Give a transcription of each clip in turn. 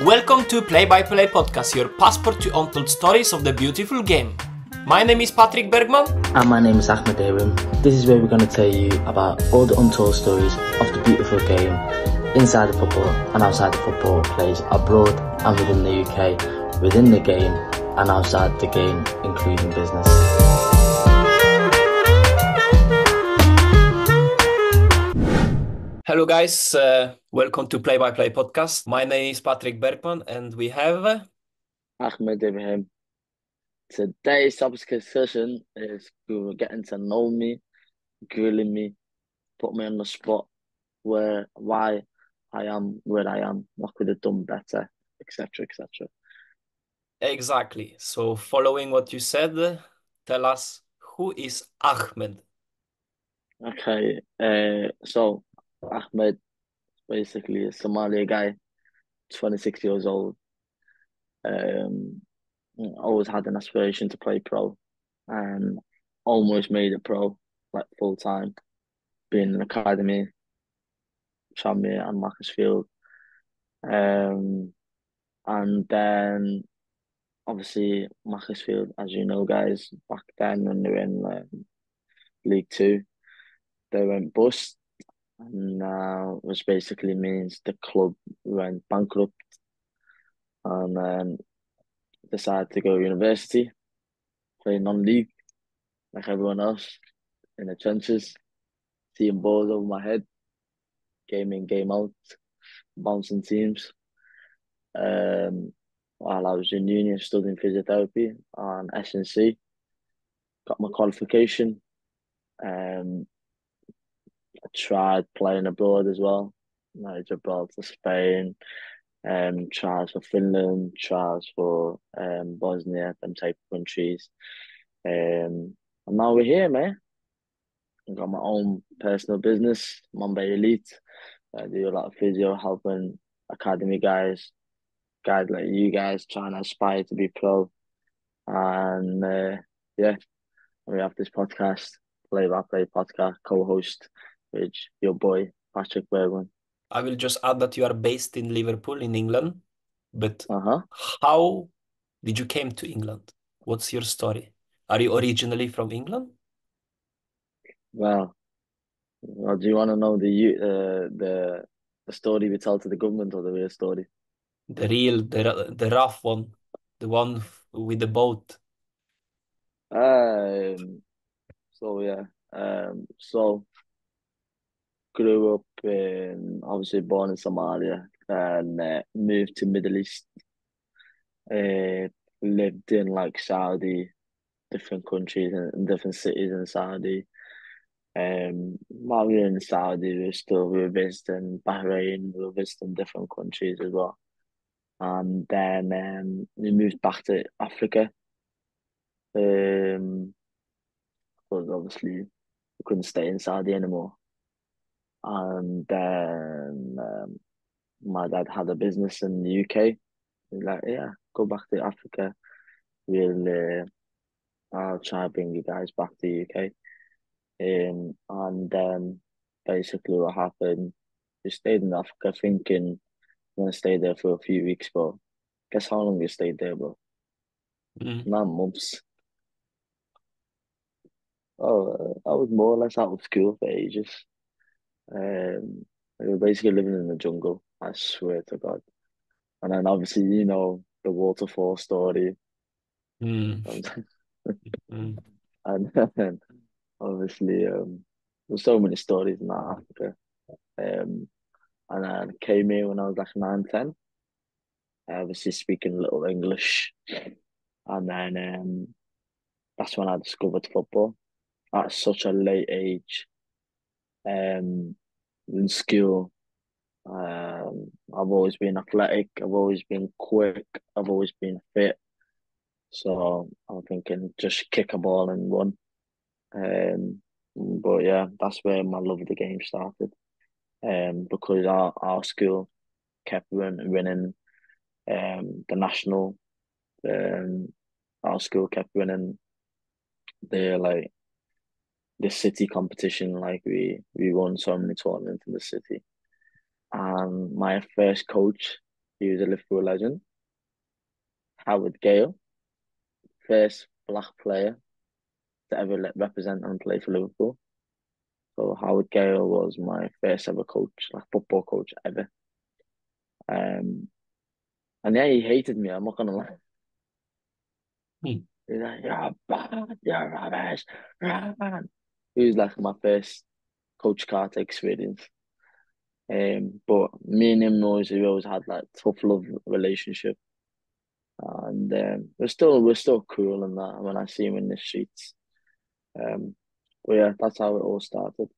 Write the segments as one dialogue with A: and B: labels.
A: Welcome to Play by Play Podcast, your passport to untold stories of the beautiful game. My name is Patrick Bergman.
B: And my name is Ahmed Aram. This is where we're going to tell you about all the untold stories of the beautiful game inside the football and outside the football plays abroad and within the UK, within the game and outside the game, including business.
A: Hello, guys. Uh, welcome to Play by Play Podcast. My name is Patrick Bergman, and we have
B: Ahmed Ibrahim. Today's topic discussion is getting to know me, grilling me, put me on the spot, where, why I am where I am, what could have done better, etc., etc.
A: Exactly. So, following what you said, tell us who is Ahmed?
B: Okay, uh, so Ahmed, basically a Somali guy, 26 years old. Um, always had an aspiration to play pro and almost made it pro, like full time, being in academy, Tranmere and Macclesfield. Um, and then obviously Macclesfield, as you know, guys, back then when they were in um, League Two, they went bust now which basically means the club went bankrupt and then decided to go to university, play non-league like everyone else in the trenches, seeing balls over my head, game in, game out, bouncing teams. Um, while I was in uni studying physiotherapy on S&C, got my qualification. Um, I tried playing abroad as well. Like abroad to Spain, um, trials for Finland, trials for um, Bosnia, them type of countries. Um, and now we're here, man. I've got my own personal business, Mumbai Elite. I do a lot of physio, helping academy guys, guys like you guys trying to aspire to be pro. And uh, yeah, we have this podcast, Play by Play podcast, co host with your boy, Patrick Bergman.
A: I will just add that you are based in Liverpool, in England. But
B: uh-huh.
A: how did you came to England? What's your story? Are you originally from England?
B: Well, well do you want to know the uh, the the story we tell to the government or the real story?
A: The real, the the rough one, the one with the boat.
B: Um. So yeah. Um. So grew up in obviously born in Somalia and uh, moved to Middle East. Uh, lived in like Saudi, different countries and different cities in Saudi. Um, while we were in Saudi, we were still we were visiting Bahrain, we were visiting different countries as well. And then um, we moved back to Africa. Um, because obviously we couldn't stay in Saudi anymore and then um, my dad had a business in the UK. He's like, yeah, go back to Africa. We'll, uh, I'll try and bring you guys back to the UK. Um, and then basically what happened, we stayed in Africa thinking we're gonna stay there for a few weeks, but guess how long we stayed there, bro? Mm. Nine months. Oh, uh, I was more or less out of school for ages. Um, we were basically living in the jungle. I swear to God. And then obviously, you know, the waterfall story.
A: Mm.
B: mm. And then obviously, um, there's so many stories in Africa. Um, and I came here when I was like nine, ten. Obviously, speaking a little English. And then um, that's when I discovered football at such a late age. Um, in school. Um, I've always been athletic. I've always been quick. I've always been fit. So I'm thinking just kick a ball and run. Um, but yeah, that's where my love of the game started. Um, because our, our school kept winning, winning um, the national. Um, our school kept winning the like the city competition. Like we we won so many tournaments in the city. And my first coach He was a Liverpool legend. Howard Gayle, first black player to ever let represent and play for Liverpool. So Howard Gayle was my first ever coach, like football coach ever. Um, and yeah, he hated me. I'm not gonna lie.
A: Hmm.
B: He's like, "You're bad, you're rubbish, man." He was like my first Coach Carter experience. Um, but me and him always we always had like tough love relationship, and um, we're still we're still cool and that when I see him in the streets. Um, but yeah, that's how it all started.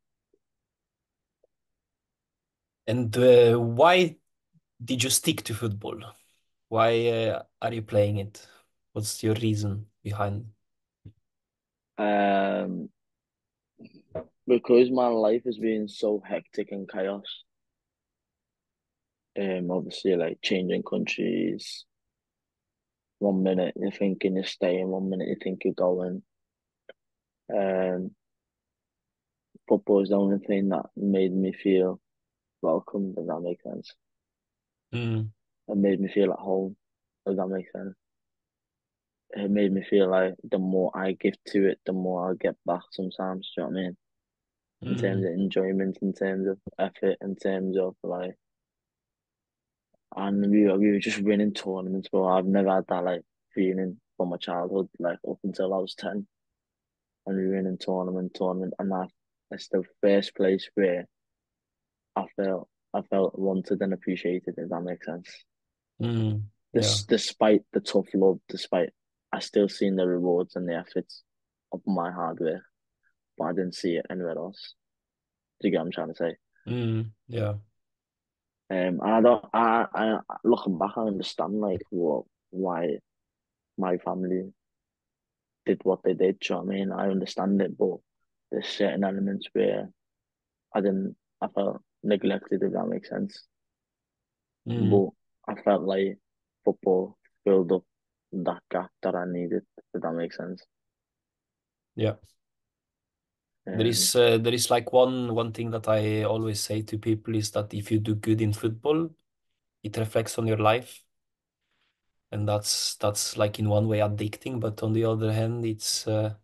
A: And uh, why did you stick to football? Why uh, are you playing it? What's your reason behind?
B: Um, because my life has been so hectic and chaos. Um, obviously, like changing countries. One minute you're thinking you're staying, one minute you think you're going. Um, football is the only thing that made me feel welcome, does that make sense?
A: Mm,
B: It made me feel at home, does that make sense? It made me feel like the more I give to it, the more I get back sometimes, do you know what I mean? In terms
A: mm,
B: of enjoyment, in terms of effort, in terms of like, and we were, we were just winning tournaments, but I've never had that like feeling from my childhood, like up until I was 10, and we were winning tournament, tournament, and that, that's the first place where I felt I felt wanted and appreciated, if that makes sense.
A: mm, yeah.
B: This, despite the tough love, despite I still seen the rewards and the efforts of my hard work, I didn't see it anywhere else. Do you get what I'm trying to say?
A: Mm, yeah.
B: Um, and I don't. I, I looking back, I understand like what why my family did what they did. Do you know what I mean? I understand it, but there's certain elements where I didn't. I felt neglected. If that makes sense.
A: Mm,
B: But I felt like football filled up that gap that I needed. If that makes sense.
A: yeah. There
B: Um.
A: is uh, there is like one one thing that I always say to people is that if you do good in football, it reflects on your life. And that's that's like in one way addicting, but on the other hand, it's uh,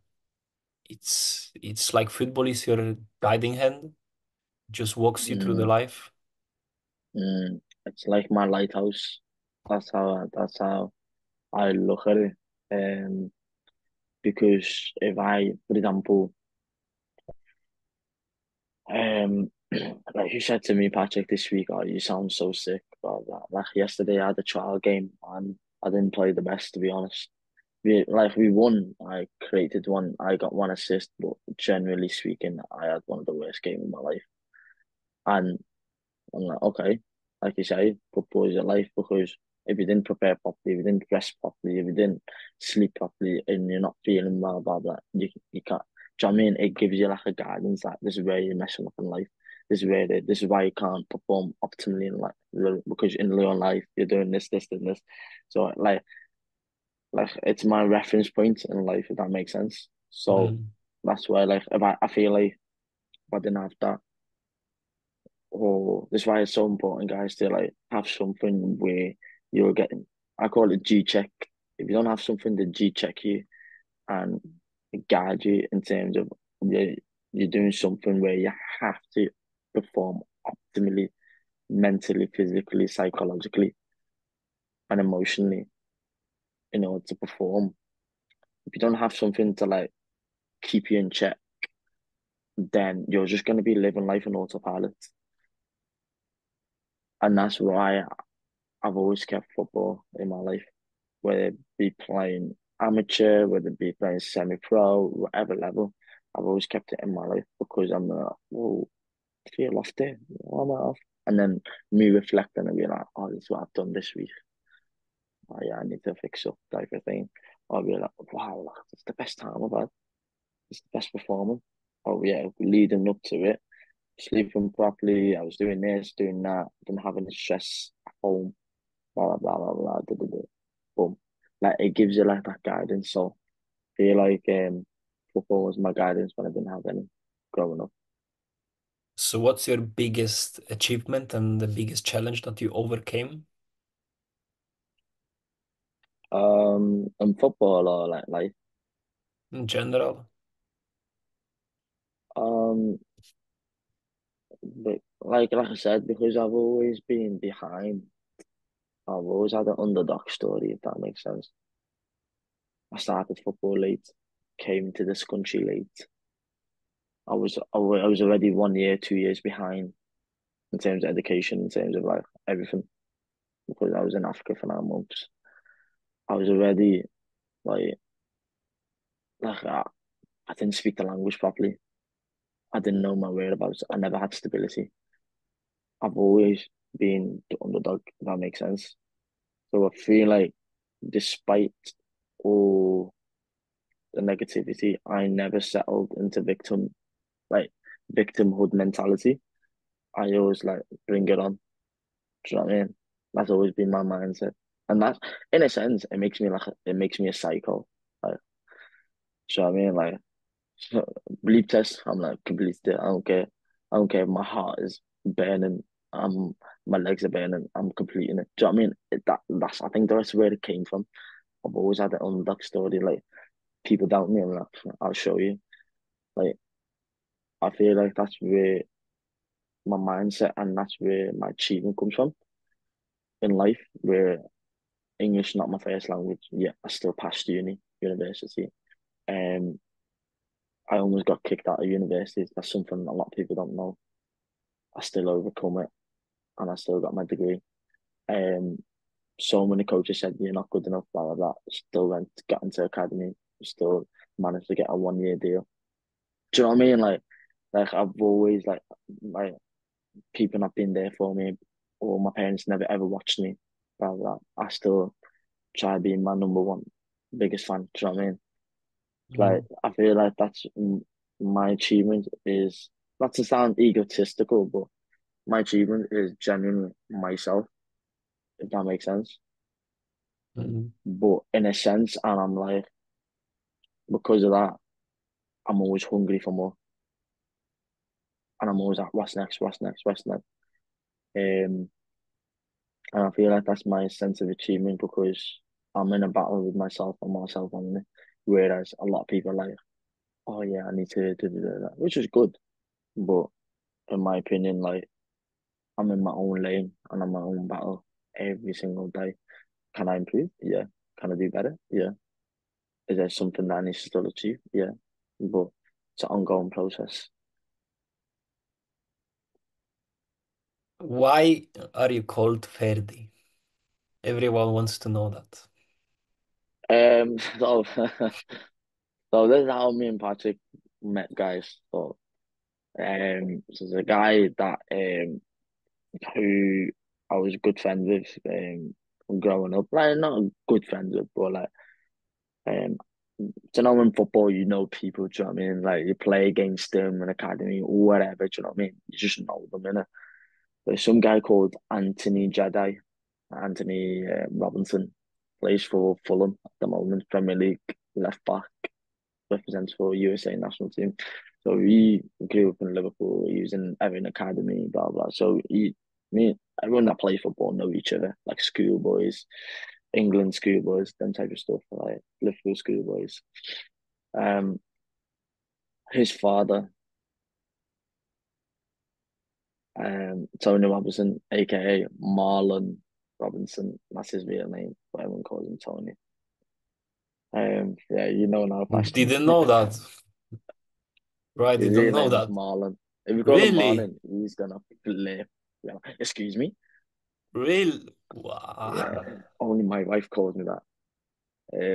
A: it's it's like football is your guiding hand, just walks you through the
B: Mm,
A: life.
B: mm, it's like my lighthouse. That's how. That's how I look at it. Um. Because if I, for example, Um, like you said to me, Patrick, this week, oh, you sound so sick. Blah. Like yesterday, I had a trial game and I didn't play the best, to be honest. We like we won. I created one. I got one assist, but generally speaking, I had one of the worst games of my life. And I'm like, okay, like you say, football is your life because if you didn't prepare properly, if you didn't rest properly, if you didn't sleep properly, and you're not feeling well, blah blah, you you can't. Do you know what I mean? It gives you like a guidance that this is where you're messing up in life. This is where they, this is why you can't perform optimally in life because in real life you're doing this, this, and this. So like, like it's my reference point in life if that makes sense. So
A: Mm,
B: that's why like if I, I feel like if I didn't have that or that's why it's so important, guys, to like have something where you're getting. I call it G check. If you don't have something to G check you and guide you in terms of you're, you're doing something where you have to perform optimally, mentally, physically, psychologically, and emotionally in order to perform. If you don't have something to like keep you in check, then you're just going to be living life on autopilot. And that's why I've always kept football in my life, whether it be playing amateur, whether it be playing semi-pro, whatever level. I've always kept it in my life because I'm like, I feel off there. I'm off. And then me reflecting and be like, oh, this is what I've done this week. Oh, yeah, I need to fix up type of thing. I'll be like, wow, it's the best time I've had. It's the best performance. Oh, yeah, leading up to it, sleeping properly. I was doing this, doing that, didn't have any stress at home blah blah blah blah blah. Da, da, da. Boom. Like it gives you like that guidance. So I feel like um football was my guidance when I didn't have any growing up.
A: So what's your biggest achievement and the biggest challenge that you overcame?
B: Um, in football or like life.
A: in general?
B: Um, but like like I said, because I've always been behind, I've always had an underdog story, if that makes sense. I started football late, came to this country late. I was I was already one year, two years behind in terms of education, in terms of like everything, because I was in Africa for nine months. I was already like like I, I didn't speak the language properly. I didn't know my whereabouts. I never had stability. I've always been the underdog, if that makes sense. So I feel like despite all the negativity, I never settled into victim like victimhood mentality. I always like bring it on. Do you know what I mean? That's always been my mindset. And that in a sense it makes me like it makes me a psycho. Like do you know what I mean? Like bleep test, I'm like completely I don't care. I don't care if my heart is burning. I'm my legs are burning. I'm completing it. Do you know what I mean? It, that that's I think that's where it came from. I've always had that underdog story. Like people doubt me, I'm like, I'll show you. Like I feel like that's where my mindset and that's where my achievement comes from in life. Where English not my first language, yeah, I still passed uni, university. Um, I almost got kicked out of university. That's something a lot of people don't know. I still overcome it, and I still got my degree. Um, so many coaches said you're not good enough, blah blah blah. Still went, got into academy, still managed to get a one year deal. Do you know what I mean? Like, like I've always like like people not been there for me, or my parents never ever watched me. Blah blah. I still try being my number one biggest fan. Do you know what I mean? Like, I feel like that's my achievement is not to sound egotistical, but my achievement is genuinely myself, if that makes sense.
A: Mm.
B: But in a sense, and I'm like, because of that, I'm always hungry for more. And I'm always like, what's next, what's next, what's next? Um, and I feel like that's my sense of achievement because I'm in a battle with myself and myself only. Whereas a lot of people are like, oh yeah, I need to do that, which is good. But in my opinion, like I'm in my own lane and I'm my own battle every single day. Can I improve? Yeah. Can I do better? Yeah. Is there something that I need to still achieve? Yeah. But it's an ongoing process.
A: Why are you called Ferdy? Everyone wants to know that.
B: Um, so, so this is how me and Patrick met, guys. So, um, so there's a guy that um who I was good friends with um growing up. Like not good friends with, but like um you know in football you know people, do you know what I mean? Like you play against them in academy or whatever, do you know what I mean? You just know them, innit? There's some guy called Anthony Jedi, Antonee uh, Robinson, plays for Fulham at the moment, Premier League left back, represents for USA national team. So he grew up in Liverpool. He was in Everton Academy, blah blah. So he, me, everyone that play football know each other, like schoolboys, England schoolboys, them type of stuff, like Liverpool schoolboys. Um, his father, um, Tony Robinson, aka Marlon Robinson, that's his real name, but everyone calls him Tony. Um, yeah, you know now.
A: Didn't know that. Right,
B: His
A: didn't
B: real
A: know that.
B: Marlon. If you call him
A: Really?
B: Marlon, he's gonna flip. Yeah. Excuse me.
A: Real?
B: Yeah,
A: Wow.
B: only my wife calls me that.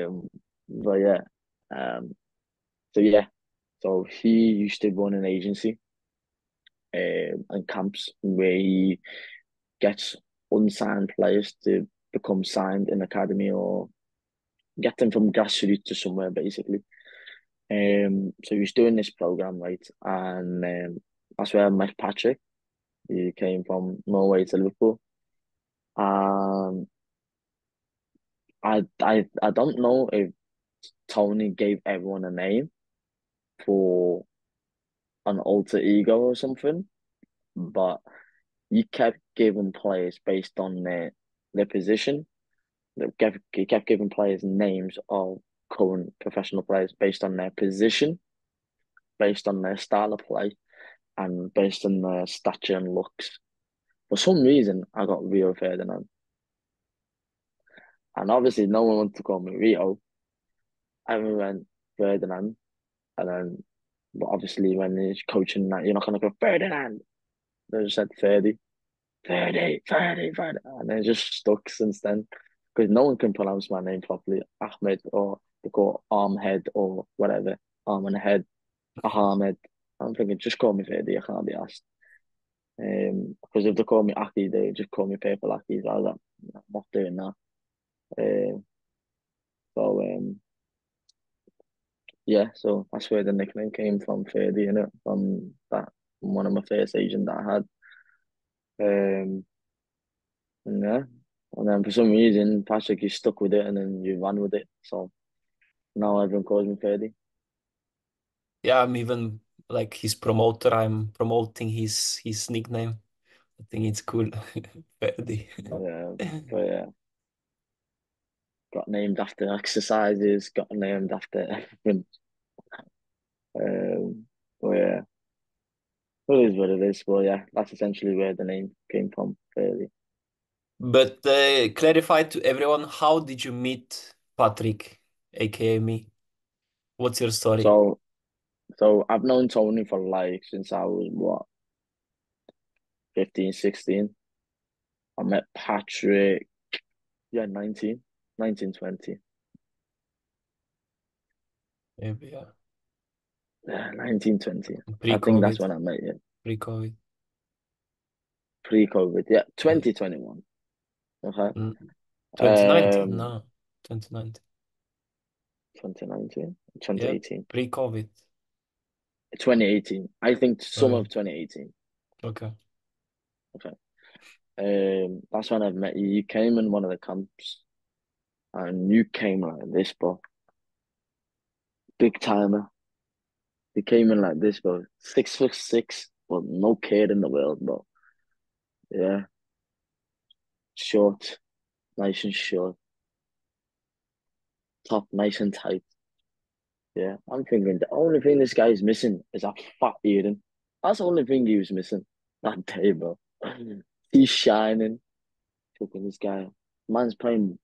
B: Um, but yeah, um, so yeah, so he used to run an agency, um, and camps where he gets unsigned players to become signed in academy or get them from grassroots to somewhere basically. Um, so he was doing this program right, and um, that's where I met Patrick. He came from Norway to Liverpool. Um, I I I don't know if Tony gave everyone a name for an alter ego or something, but you kept giving players based on their their position. kept, he kept giving players names of current professional players based on their position, based on their style of play, and based on their stature and looks. For some reason, I got Rio Ferdinand. And obviously, no one wanted to call me Rio. I went Ferdinand. And then, but obviously, when he's coaching that, you're not going to go Ferdinand. They just said Ferdy. Ferdy, Ferdy, Ferdy. And it just stuck since then. Because no one can pronounce my name properly. Ahmed or they call Armhead or whatever. Arm and head. Ahmed. I'm thinking, just call me Ferdy. I can't be asked. Um, because if they call me Aki, they just call me Paper Aki. So I was like, I'm not doing that. Uh, so um, yeah, so that's where the nickname came from, Ferdy, you know, from that from one of my first agents that I had. Um, and yeah, and then for some reason, Patrick, you stuck with it, and then you ran with it. So now everyone calls me Ferdy.
A: Yeah, I'm even like his promoter. I'm promoting his his nickname. I think it's cool, Ferdy.
B: Yeah, but yeah got named after exercises, got named after everything. Um, but yeah, it is what it is. Well, yeah, that's essentially where the name came from, really.
A: But uh, clarify to everyone, how did you meet Patrick, aka me? What's your story?
B: So, so I've known Tony for like since I was what 15, 16. I met Patrick, yeah, 19. 1920.
A: Maybe, yeah.
B: Yeah, 1920. I think that's when I met you.
A: Pre-COVID.
B: Pre-COVID, yeah. 2021. Okay.
A: Mm. 2019, um, no. 2019.
B: 2019? 2018.
A: Yeah, pre-COVID.
B: 2018. I think summer of 2018.
A: Okay.
B: Okay. Um, that's when I've met you. You came in one of the camps and you came like this, bro. Big timer. He came in like this, bro. Six foot six, but no kid in the world, bro. Yeah. Short, nice and short. Top, nice and tight. Yeah, I'm thinking the only thing this guy is missing is a fat earring. That's the only thing he was missing that day, bro. He's shining. Fucking this guy. Man's playing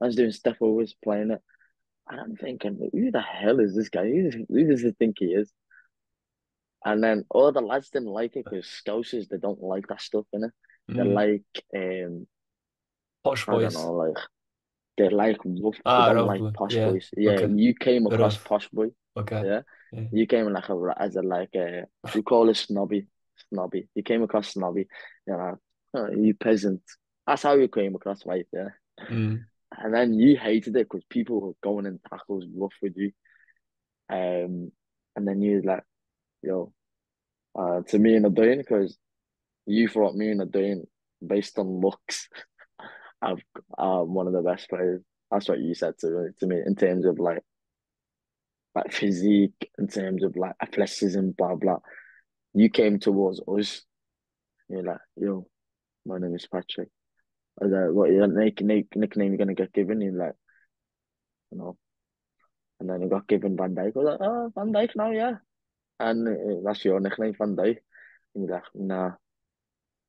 B: man's doing stuff always playing it. And I'm thinking, who the hell is this guy? Who, who does he think he is? And then all the lads didn't like it because Scousers, they don't like that stuff, in it. Mm. They like um
A: posh boys.
B: I don't know, like they like rough, ah, don't like posh yeah. boys. Yeah, okay. you came across rough. posh boy.
A: Okay.
B: Yeah? yeah. You came like a as a like a we call it snobby. Snobby. You came across snobby, you know, oh, you peasant. That's how you came across, right? Yeah.
A: Mm
B: and then you hated it because people were going in tackles rough with you. Um, and then you was like, yo, uh, to me and doing because you thought me and doing based on looks, I've I'm one of the best players. That's what you said to to me in terms of like like physique, in terms of like athleticism, blah blah. You came towards us. You're like, yo, my name is Patrick. Is that what your nick, nick, nickname you're gonna get given? He's like, you know. And then he got given Van Dijk. I was like, oh, Van Dijk now, yeah. And uh, that's your nickname, Van Dijk. And he's like, nah,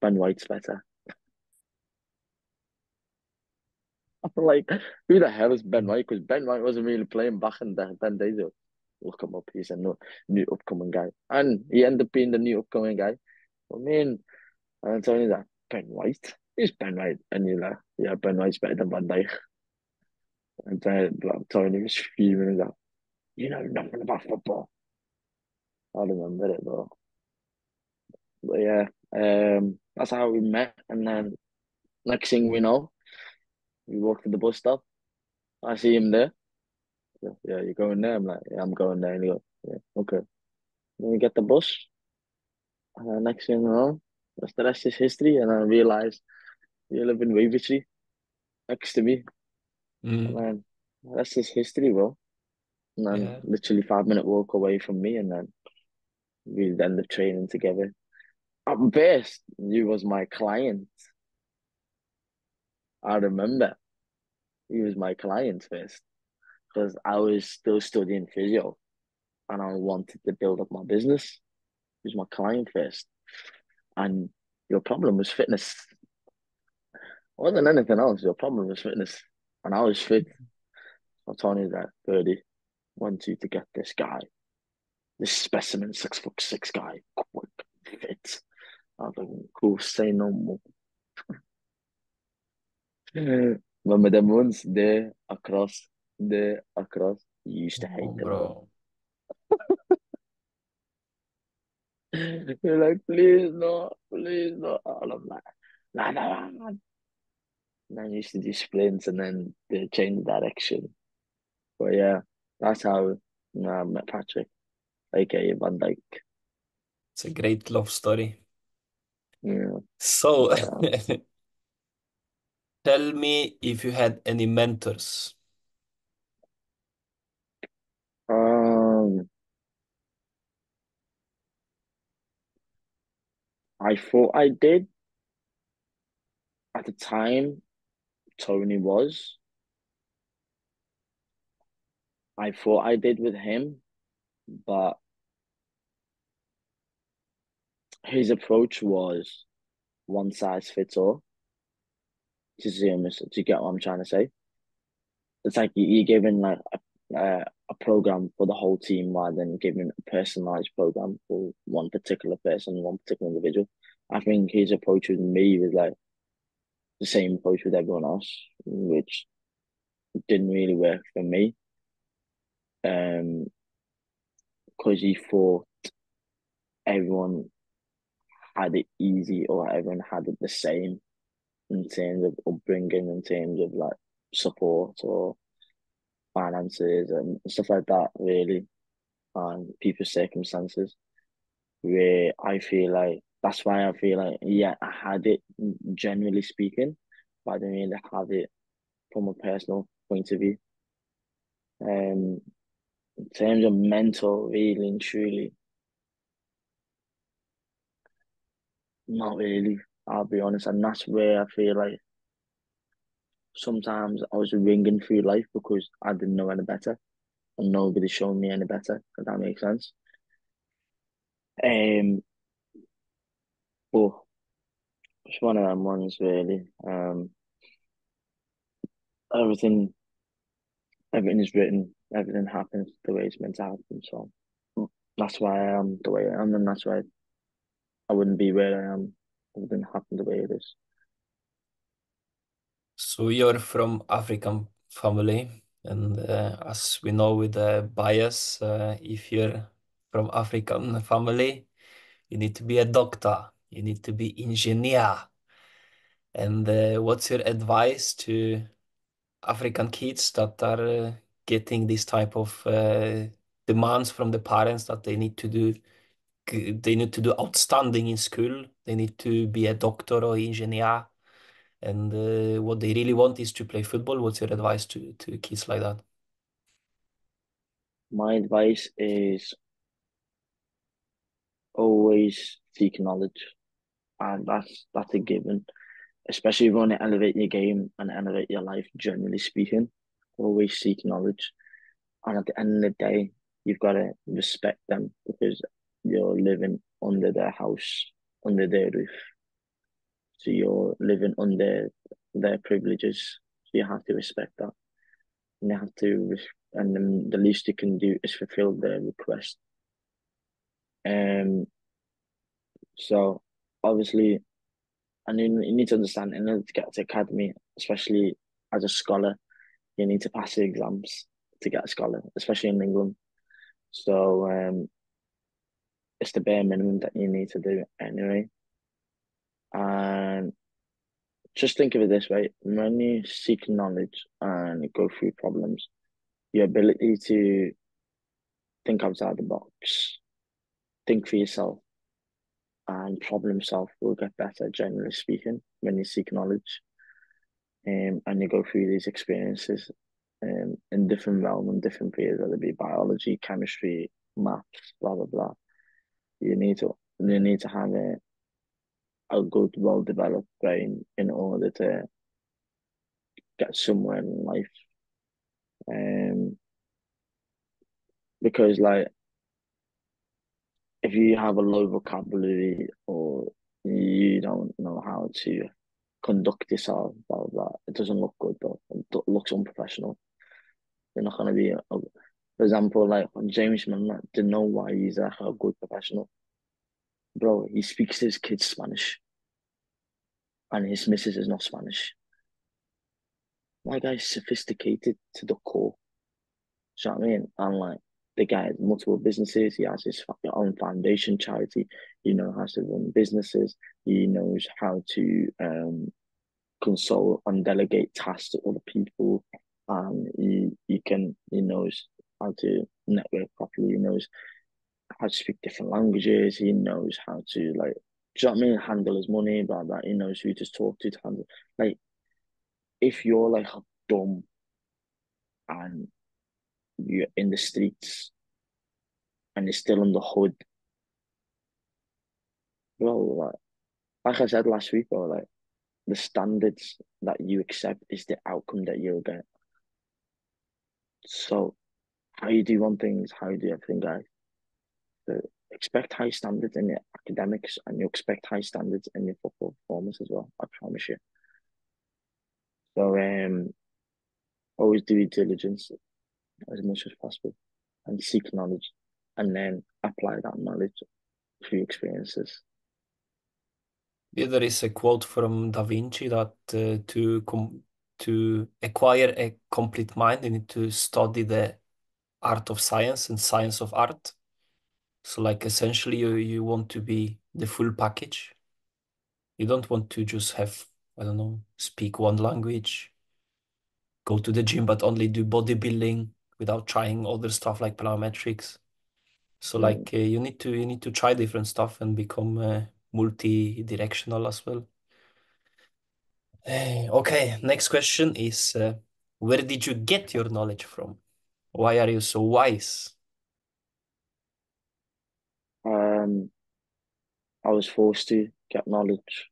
B: Ben White's better. I'm like, who the hell is Ben White? Because Ben White wasn't really playing back in the 10 days ago. Look him up, he's a new, new upcoming guy. And he ended up being the new upcoming guy. I mean, and I'm telling you that, Ben White. It's Ben White, and you're like, yeah, Ben White's better than Van Dijk. And then I'm telling him, he's fuming that you know nothing about football. I remember it though. But yeah, um, that's how we met. And then next thing we know, we walk to the bus stop. I see him there. Yeah, you're going there. I'm like, yeah, I'm going there. And he goes, yeah, okay. Then we get the bus. And next thing you know, that's the rest is history. And I realized you live in Wavertree, next to me.
A: Mm.
B: And then that's just history, bro. And then yeah. literally five minute walk away from me, and then we end up training together. At best, you was my client. I remember. he was my client first because I was still studying physio and I wanted to build up my business. He was my client first. And your problem was fitness. It wasn't anything else. Your problem was fitness. And I was fit. Told you that, Birdie, want you to get this guy, this specimen, six foot six guy, quick, fit. I was like, cool, say no more. Remember them ones there across, there across. You used to hate
A: Oh,
B: them. all.
A: bro.
B: You're like, please no, please no. And I'm like, nah, nah, nah, nah. And then I used to do sprints and then they change direction. But yeah, that's how I met Patrick, aka Van Dijk.
A: It's a great love story.
B: Yeah.
A: So,
B: yeah.
A: tell me if you had any mentors.
B: Um, I thought I did at the time. Tony was. I thought I did with him, but his approach was one size fits all. To him, do you get what I'm trying to say? It's like you- you're giving like a, a, a program for the whole team rather than giving a personalized program for one particular person, one particular individual. I think his approach with me was like the same approach with everyone else, which didn't really work for me. Um, because he thought everyone had it easy or everyone had it the same in terms of upbringing, in terms of like support or finances and stuff like that, really, and people's circumstances. Where I feel like that's why I feel like yeah, I had it generally speaking, but I didn't really have it from a personal point of view. Um, in terms of mental, really and truly, not really. I'll be honest, and that's where I feel like sometimes I was ringing through life because I didn't know any better, and nobody showed me any better. If that makes sense. Um, but it's one of them ones really. Um, everything, everything is written. Everything happens the way it's meant to happen. So that's why I am the way I am, and that's why I wouldn't be where I am. Didn't happen the way it is.
A: So, you're from African family, and uh, as we know with the bias, uh, if you're from African family, you need to be a doctor, you need to be engineer. And uh, what's your advice to African kids that are uh, getting this type of uh, demands from the parents that they need to do they need to do outstanding in school, they need to be a doctor or engineer, and uh, what they really want is to play football. What's your advice to to kids like that?
B: My advice is always seek knowledge, and that's that's a given. Especially if you want to elevate your game and elevate your life, generally speaking, always seek knowledge. And at the end of the day, you've got to respect them because you're living under their house, under their roof. So you're living under their privileges. So you have to respect that. And you have to, and then the least you can do is fulfill their request. Um, so obviously, and you, you need to understand in order to get to academy, especially as a scholar, you need to pass the exams to get a scholar, especially in England. So um, it's the bare minimum that you need to do anyway. And just think of it this way: when you seek knowledge and go through problems, your ability to think outside the box, think for yourself, and problem solve will get better, generally speaking, when you seek knowledge. Um, and you go through these experiences um, in different realms and different fields, whether it be biology, chemistry, maths, blah blah blah. You need to you need to have a a good, well developed brain in order to get somewhere in life. Um, because like if you have a low vocabulary or you don't know how to conduct yourself, blah blah, it doesn't look good though. It looks unprofessional. You're not gonna be, a, for example, like James Milner didn't know why he's a, a good professional. Bro, he speaks to his kids Spanish, and his missus is not Spanish. My guy's sophisticated to the core. Do you know what I mean? And like the guy has multiple businesses. He has his own foundation charity. He knows how to run businesses. He knows how to um, consult and delegate tasks to other people. And he, he can he knows how to network properly. He knows how to speak different languages. He knows how to like do you know what I mean? Handle his money, blah blah. He knows who to talk to to handle. Like, if you're like dumb and you're in the streets and you're still in the hood, Well, like, like I said last week, bro, like the standards that you accept is the outcome that you'll get. So, how you do one thing is how you do everything, guys. So expect high standards in your academics and you expect high standards in your football performance as well. I promise you. So, um, always do your diligence as much as possible and seek knowledge and then apply that knowledge through experiences.
A: Yeah, there is a quote from Da Vinci that uh, to com to acquire a complete mind, you need to study the art of science and science of art. So, like, essentially, you, you want to be the full package. You don't want to just have, I don't know, speak one language, go to the gym, but only do bodybuilding without trying other stuff like plyometrics. So,
B: Mm.
A: like, uh, you need to you need to try different stuff and become uh, multi-directional as well. Eh, Okay, next question is uh, where did you get your knowledge from? Why are you so wise?
B: Um, I was forced to get knowledge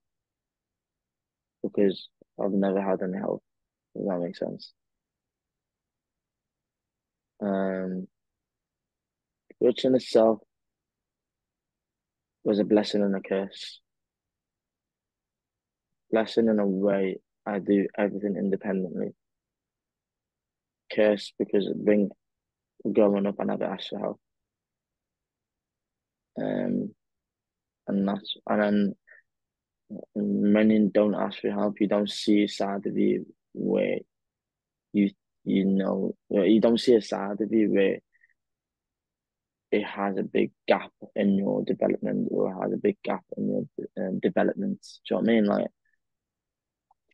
B: because I've never had any help. Does that make sense? Um, which in itself was a blessing and a curse. Blessing in a way, I do everything independently. Curse because it being growing up, I never asked for help. Um, and that's and then many don't ask for help. You don't see a side of you where you you know you don't see a side of you where it has a big gap in your development or has a big gap in your um, development. Do you know what I mean? Like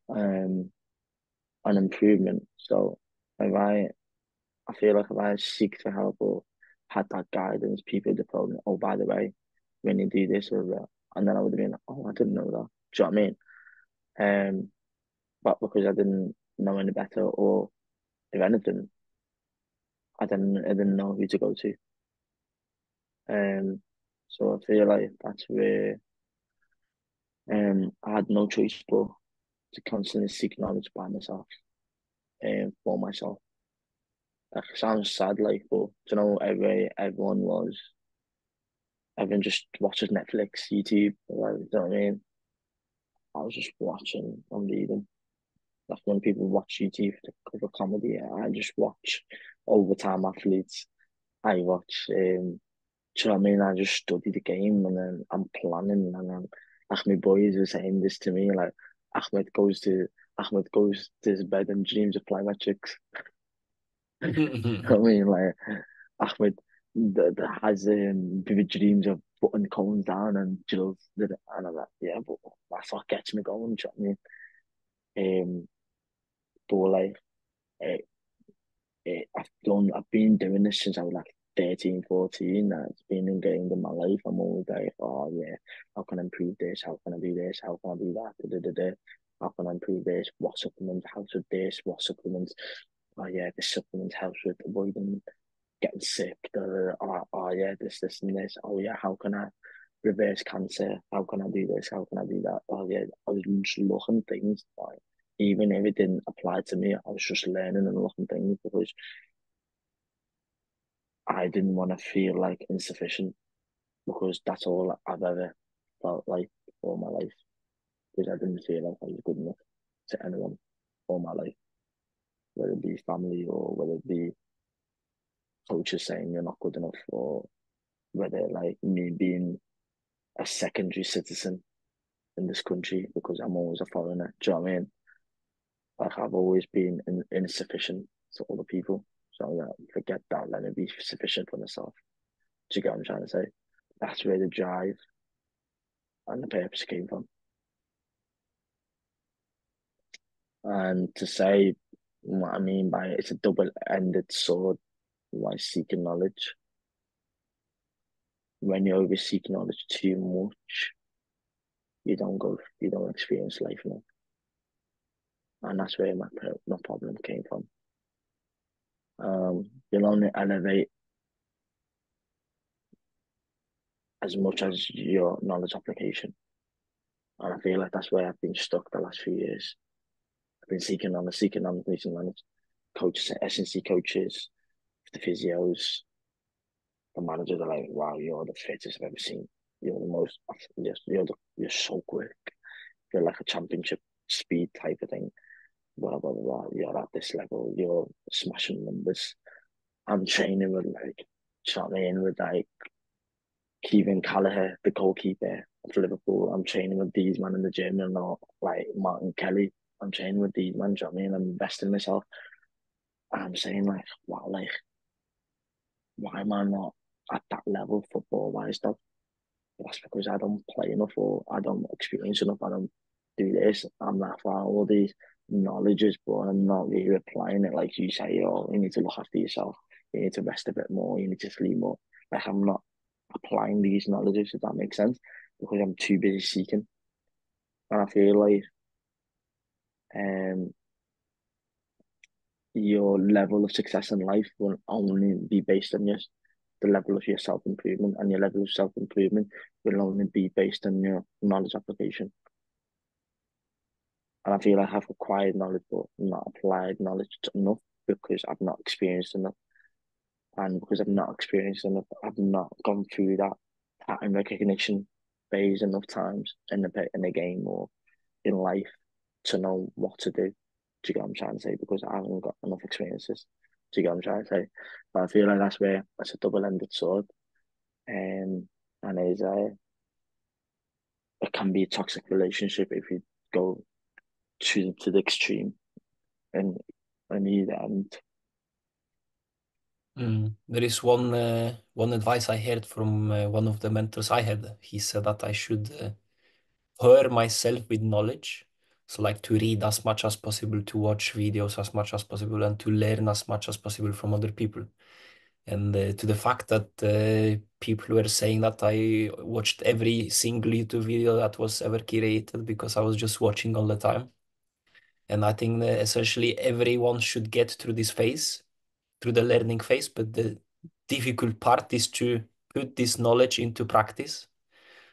B: um an improvement. So if I I feel like if I seek for help or had that guidance, people would have told me, oh by the way, when you do this or that, and then I would have been like, oh I didn't know that. Do you know what I mean? Um but because I didn't know any better or if anything, I didn't I didn't know who to go to. Um so I feel like that's where um I had no choice but to constantly seek knowledge by myself um, for myself. It sounds sad, like, but you know, every everyone was, everyone just watches Netflix, YouTube, like, you know what I mean? I was just watching and reading. Like when people watch YouTube to cover comedy, I just watch overtime athletes. I watch, um, do you know what I mean? I just study the game and then I'm planning and then like my boys were saying this to me, like Ahmed goes to Ahmed goes to his bed and dreams of plyometrics. I mean, like Ahmed the, that has um, vivid dreams of putting cones down and drills, and I'm like, yeah, but that's what gets me going. Do you know what I mean? Um, but like, it, it, I've done, I've been doing this since I was like 13, 14. It's been ingrained in my life. I'm always like, oh yeah, how can I improve this? How can I do this? How can I do that? Da, da, da, I improve this? What supplements? How to this? What supplements? Oh yeah, this supplement helps with avoiding getting sick. Oh, oh yeah, this, this, and this. Oh yeah, how can I reverse cancer? How can I do this? How can I do that? Oh yeah, I was just looking things like even if it didn't apply to me, I was just learning and looking things because I didn't want to feel like insufficient because that's all I've ever felt like all my life. Because I didn't feel like I was good enough to anyone all my life, whether it be family or whether it be coaches saying you're not good enough or whether like me being a secondary citizen in this country because I'm always a foreigner. Do you know what I mean? Like I've always been in, insufficient to other people. So I'm gonna forget that, let me be sufficient for myself. Do you get what I'm trying to say? That's where the drive and the purpose came from. And to say what I mean by it, it's a double-ended sword why seeking knowledge. When you over knowledge too much, you don't go, you don't experience life. And that's where my, my problem came from. Um, you'll only elevate as much as your knowledge application. And I feel like that's where I've been stuck the last few years. Been seeking on the seeking on the seeking knowledge. Coaches, S&C coaches, the physios, the managers are like, wow, you're the fittest I've ever seen. You're the most, you're, you're, the, you're so quick. You're like a championship speed type of thing. Blah, blah, blah. You're at this level. You're smashing numbers. I'm training with like, mean? With like Kevin Kelleher, the goalkeeper for Liverpool. I'm training with these men in the gym and not like Martin Kelly. I'm training with these men, you know what I mean? I'm investing in myself. And I'm saying like, wow, like why am I not at that level football wise though? That's because I don't play enough or I don't experience enough. I don't do this. I'm that far all these knowledges, but I'm not really applying it like you say, oh, you need to look after yourself. You need to rest a bit more. You need to sleep more. Like I'm not applying these knowledges, if that makes sense, because I'm too busy seeking. And I feel like um your level of success in life will only be based on your the level of your self improvement, and your level of self improvement will only be based on your knowledge application. And I feel like I've acquired knowledge, but not applied knowledge enough because I've not experienced enough. And because I've not experienced enough, I've not gone through that pattern recognition phase enough times in the in the game or in life to know what to do. Do you get what I'm trying to say? Because I haven't got enough experiences. Do you get what I'm trying to say? But I feel like that's where it's a double-ended sword, um, and it's a it can be a toxic relationship if you go to to the extreme, and and either end.
A: Mm. There is one uh, one advice I heard from uh, one of the mentors I had. He said that I should uh, pour myself with knowledge so like to read as much as possible, to watch videos as much as possible, and to learn as much as possible from other people. And uh, to the fact that uh, people were saying that I watched every single YouTube video that was ever created because I was just watching all the time. And I think that essentially everyone should get through this phase, through the learning phase. But the difficult part is to put this knowledge into practice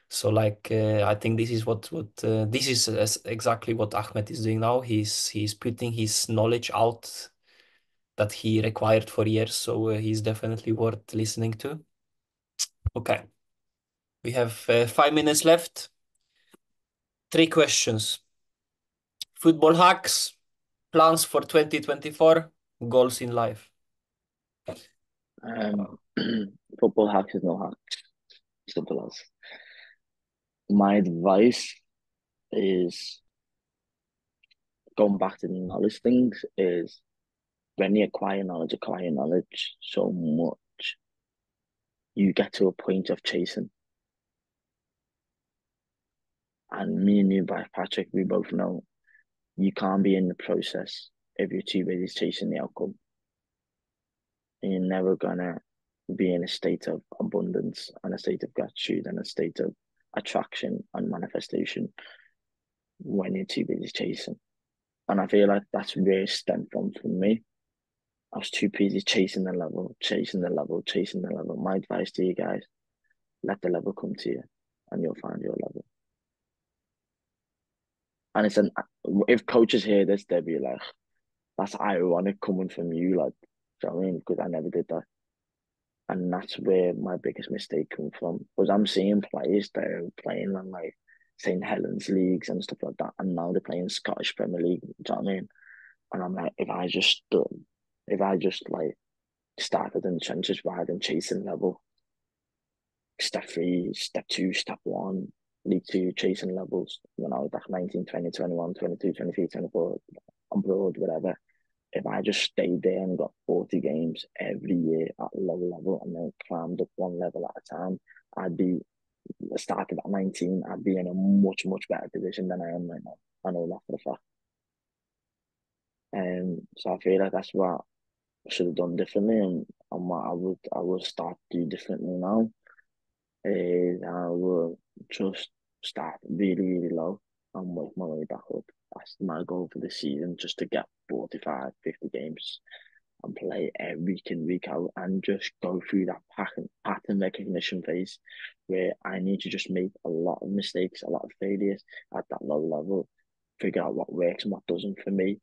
A: so like uh, I think this is what what uh, this is exactly what Ahmed is doing now. He's he's putting his knowledge out that he required for years. So uh, he's definitely worth listening to. Okay, we have uh, five minutes left. Three questions. Football hacks, plans for 2024, goals in life.
B: Um, football hacks is no hacks. Something as my advice is going back to the knowledge things is when you acquire knowledge, acquire knowledge so much, you get to a point of chasing. And me and you, by Patrick, we both know you can't be in the process if you're too busy chasing the outcome. And you're never gonna be in a state of abundance and a state of gratitude and a state of attraction and manifestation when you're too busy chasing. And I feel like that's where it stemmed from for me. I was too busy chasing the level, chasing the level, chasing the level. My advice to you guys, let the level come to you and you'll find your level. And it's an if coaches hear this, they'll be like, "That's ironic coming from you." Like, do you know what I mean? Because I never did that, and that's where my biggest mistake comes from. Because I'm seeing players that are playing like St Helens leagues and stuff like that, and now they're playing Scottish Premier League. Do you know what I mean? And I'm like, if I just done, if I just like started in the trenches rather than chasing level, step three, step two, step one, League Two chasing levels I was back 19, 20, 21, 22, 23, 24, on broad, whatever. If I just stayed there and got 40 games every year at low level and then climbed up one level at a time, I'd be started at 19, I'd be in a much, much better position than I am right now. I know that for a fact. Um, so I feel like that's what I should have done differently and, and what I would I would start to do differently now is I will just start really, really low and work my way back up. That's my goal for the season, just to get 45, 50 games and play every week in, week out and just go through that pattern, pattern recognition phase where I need to just make a lot of mistakes, a lot of failures at that low level, figure out what works and what doesn't for me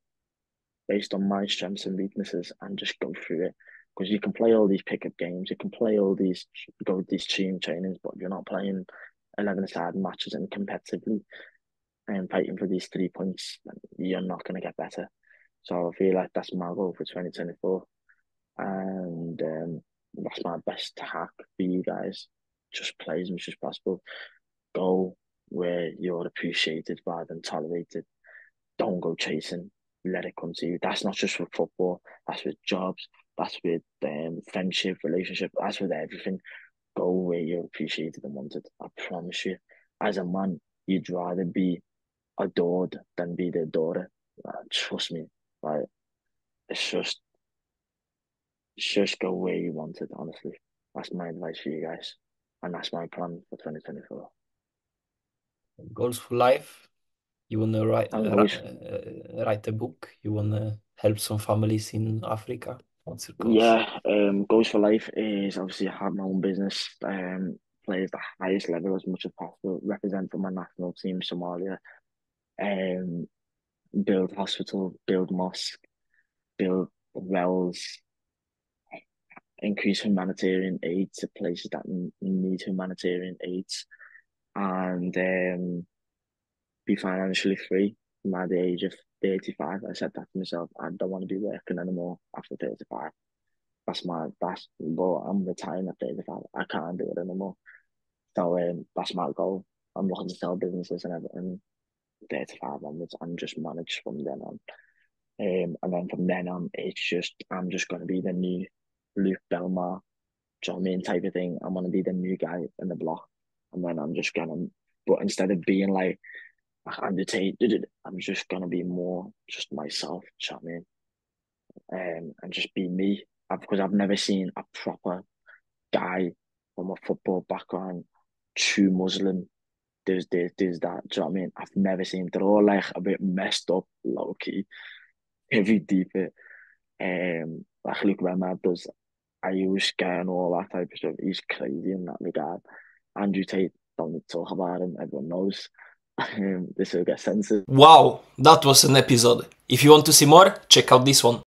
B: based on my strengths and weaknesses and just go through it. Because you can play all these pickup games, you can play all these go these team trainings, but you're not playing eleven side matches and competitively and fighting for these three points, you're not gonna get better. So I feel like that's my goal for 2024. And um, that's my best hack for you guys. Just play as much as possible. Go where you're appreciated rather than tolerated. Don't go chasing let it come to you. That's not just for football. That's with jobs. That's with um, friendship, relationship. That's with everything. Go where you're appreciated and wanted. I promise you. As a man, you'd rather be adored than be the daughter. Uh, trust me. Like it's just, it's just go where you want it. Honestly, that's my advice for you guys, and that's my plan for 2024.
A: Goals for life you want to write, uh, write a book? You want to help some families in Africa?
B: What's your goals? Yeah, um, goals for life is obviously have my own business, um, play at the highest level as much as possible, represent for my national team, Somalia, um, build hospital, build mosque, build wells, increase humanitarian aid to places that need humanitarian aid, and um, be financially free by the age of 35. I said that to myself. I don't want to be working anymore after 35. That's my, that's, well, I'm retiring at 35. I can't do it anymore. So um, that's my goal. I'm looking to sell businesses and everything 35 onwards and just manage from then on. Um, and then from then on, it's just, I'm just going to be the new Luke Belmar, John Mean type of thing. I'm to be the new guy in the block. And then I'm just going to, but instead of being like, Andrew. I'm just gonna be more just myself, I mean? Um, and just be me. Because I've never seen a proper guy from a football background, true Muslim. There's there's, there's that, do you know what I mean? I've never seen they're all like a bit messed up, low key, heavy deeper. Um like Luke Remad does ayahuasca and all that type of stuff. He's crazy in that regard. Andrew Tate, don't need to talk about him, everyone knows. this will get censored.
A: Wow, that was an episode. If you want to see more, check out this one.